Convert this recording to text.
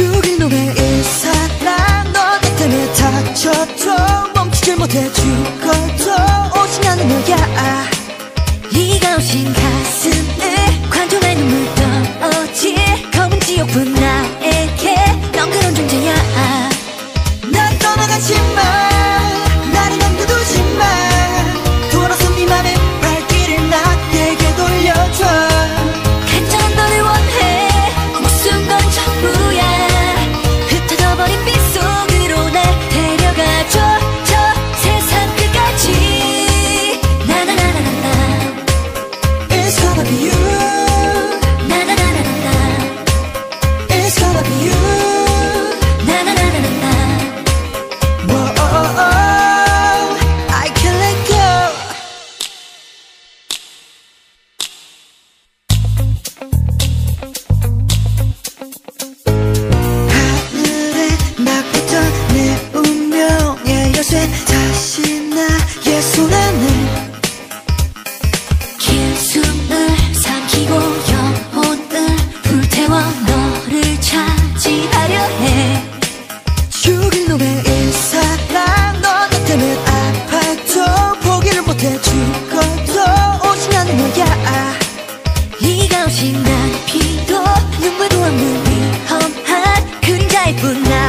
죽인 후에 이 사랑 너 때문에 다쳤죠 멈추질 못해 죽었죠 오직 나는 너야. 네가 오신 가슴에 관통의 눈물 떨어지. 검은 지옥뿐 나에게 넌 그런 존재야. 난 떠나가지 마 지하려 해. 죽일 놈의 이 사랑 너 때문에 아파도 포기를 못해 죽어도 않는 너야. 네가 오신 날 피도 눈물도 없는 위험한 그림자일 뿐나